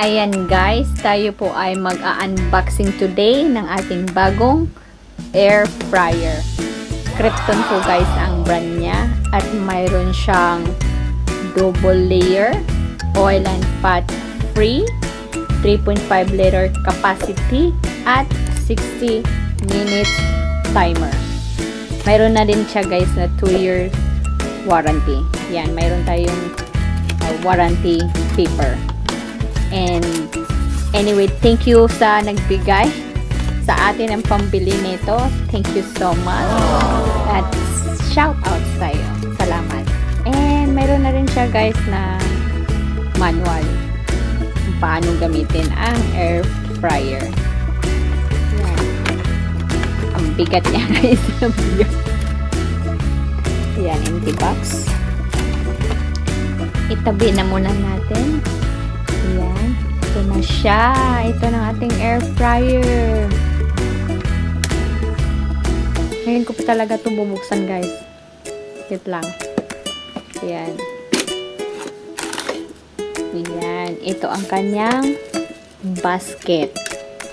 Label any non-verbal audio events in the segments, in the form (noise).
Ayan guys, tayo po ay mag-unboxing today ng ating bagong air fryer. Krypton po guys ang brand niya at mayroon siyang double layer, oil and fat free, 3.5 liter capacity at 60 minutes timer. Mayroon na din siya guys na 2 years warranty. Yan, mayroon tayong uh, warranty paper. And anyway, thank you sa nagbigay sa atin ng pambili nito. Thank you so much. At shout out sa iyo. Salamat. And mayroon na rin siya guys na manual kung paano gamitin ang air fryer. Yan. Ang bigat niya (laughs) guys. Ang. Yan, empty box. Itabi na muna natin. Ayan. Ito na siya. Ito ng ating air fryer. Ngayon ko pa talaga ito bubuksan guys. Wait lang. Ayan. Ayan. Ito ang kanyang basket.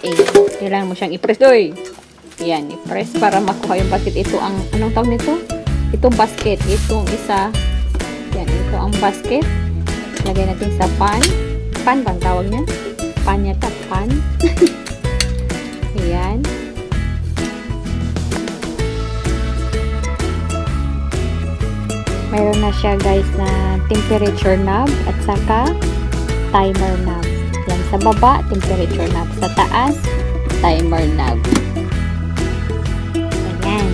Ayan. Kailangan mo siyang i-press. Uy! Ayan. I-press para makuha yung basket. Ito ang, anong tawag nito? Ito basket. Itong isa. Ayan. Ito ang basket. Lagay natin sa pan pan bang tawag niya? Pan yata, pan. (laughs) Ayan. Mayroon na siya guys na temperature knob at saka timer knob. Yan sa baba, temperature knob. Sa taas, timer knob. Ayan.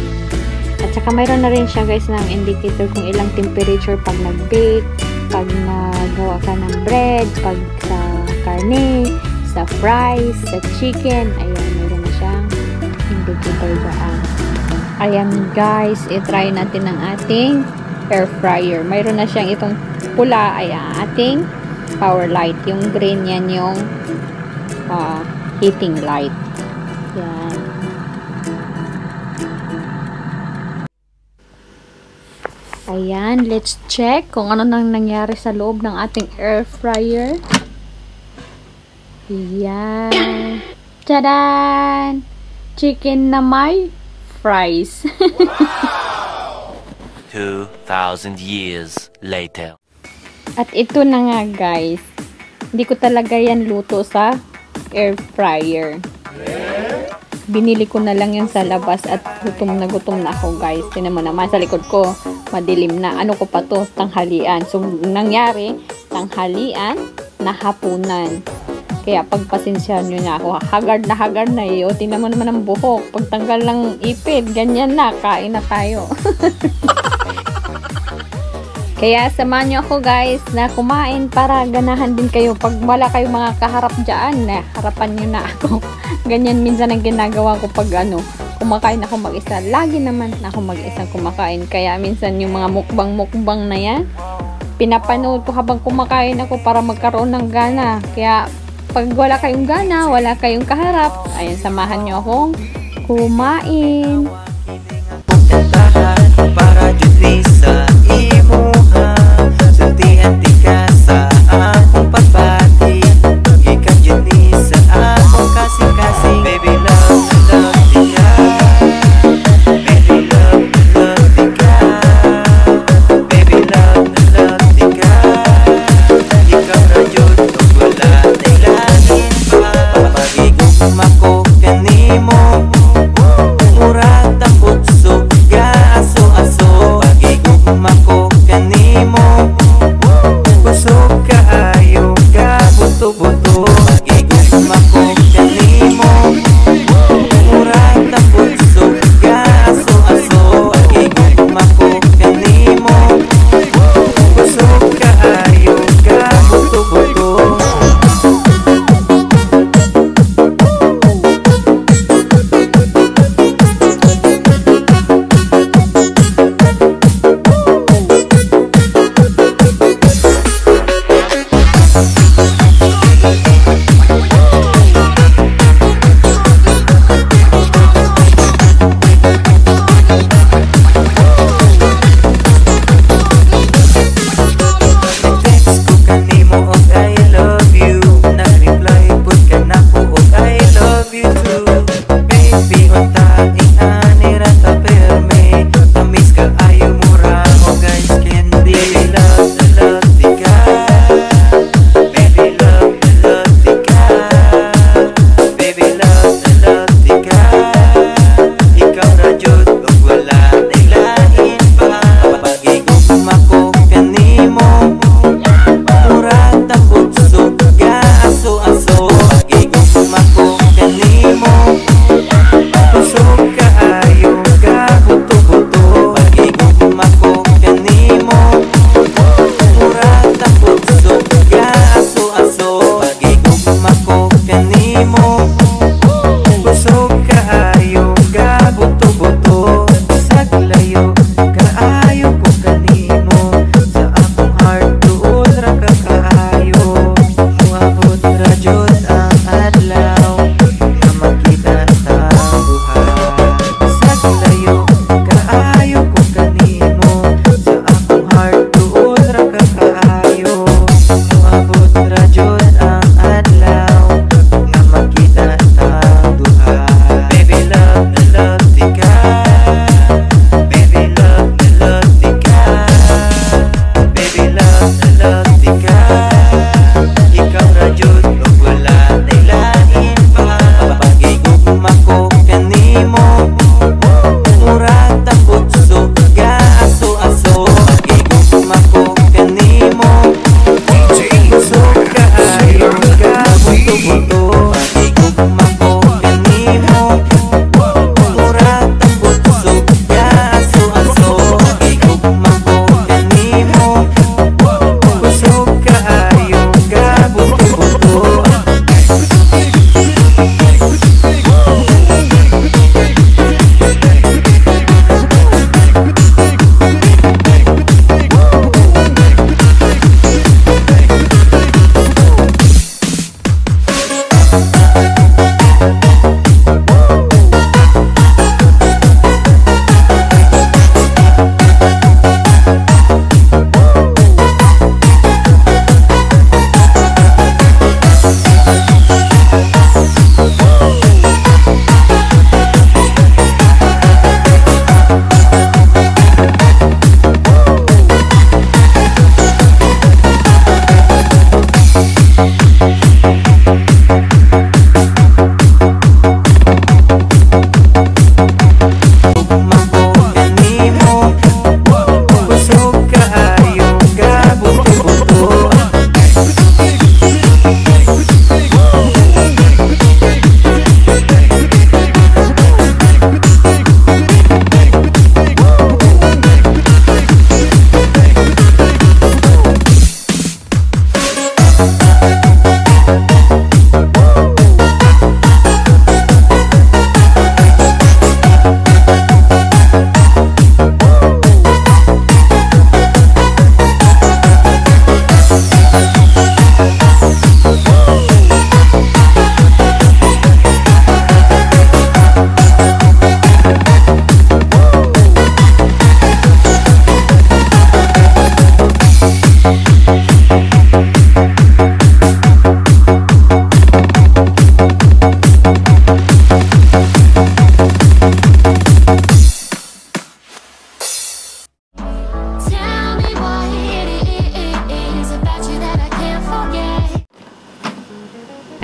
At saka mayroon na rin siya guys ng indicator kung ilang temperature pag nag-bake, pag nagawa ka ng bread, pag sa karne, sa fries, sa chicken, ayan, meron na siyang indicator dyan. Ayan guys, itry natin ang ating air fryer. Mayroon na siyang itong pula ay ang ating power light. Yung green yan yung uh, heating light. Yan. Ayan, let's check kung ano nang nangyari sa loob ng ating air fryer. Ayan. Tadaan! Chicken na may fries. (laughs) 2,000 years later. At ito na nga guys. Hindi ko talaga yan luto sa air fryer. Binili ko na lang yan sa labas at gutom na gutom na ako guys. Tinan mo naman sa likod ko. Madilim na. Ano ko pa to? Tanghalian. So, nangyari, tanghalian na hapunan. Kaya pagpasensyahan nyo na ako. Haggard na haggard na eh. O, tinan mo naman ang buhok. Pagtanggal ng ipit, ganyan na. Kain na tayo. (laughs) Kaya samahan nyo ako guys na kumain para ganahan din kayo. Pag wala kayo mga kaharap dyan, na harapan nyo na ako. (laughs) Ganyan minsan ang ginagawa ko pag ano, kumakain ako mag-isa. Lagi naman ako mag-isa kumakain. Kaya minsan yung mga mukbang-mukbang na yan, pinapanood ko habang kumakain ako para magkaroon ng gana. Kaya pag wala kayong gana, wala kayong kaharap, ayun, samahan nyo akong kumain. para sa imuha Sultihan ti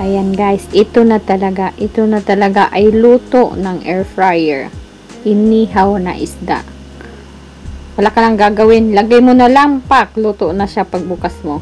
Ayan guys, ito na talaga, ito na talaga ay luto ng air fryer. Inihaw na isda. Wala ka lang gagawin, lagay mo na lang, pak, luto na siya pagbukas mo.